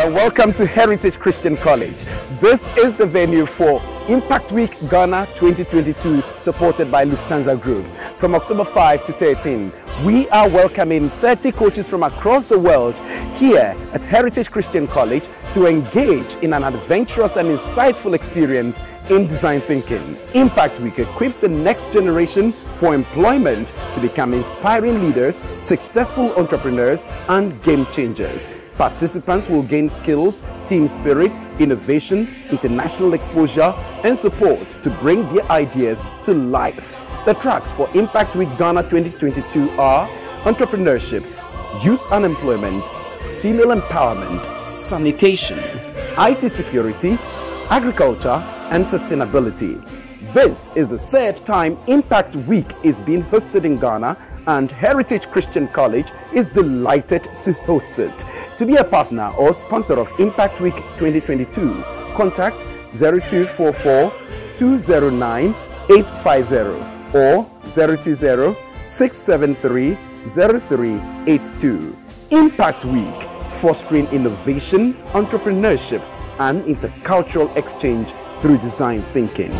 Well, welcome to Heritage Christian College. This is the venue for Impact Week Ghana 2022, supported by Lufthansa Group. From October 5 to 13, we are welcoming 30 coaches from across the world here at Heritage Christian College to engage in an adventurous and insightful experience in design thinking. Impact Week equips the next generation for employment to become inspiring leaders, successful entrepreneurs, and game changers. Participants will gain skills, team spirit, innovation, international exposure, and support to bring their ideas to life. The tracks for Impact Week Ghana 2022 are entrepreneurship, youth unemployment, female empowerment, sanitation, IT security, agriculture, and sustainability. This is the third time Impact Week is being hosted in Ghana and Heritage Christian College is delighted to host it. To be a partner or sponsor of Impact Week 2022, contact 0244 209 850 or 020 673 0382. Impact Week, fostering innovation, entrepreneurship, and intercultural exchange through design thinking.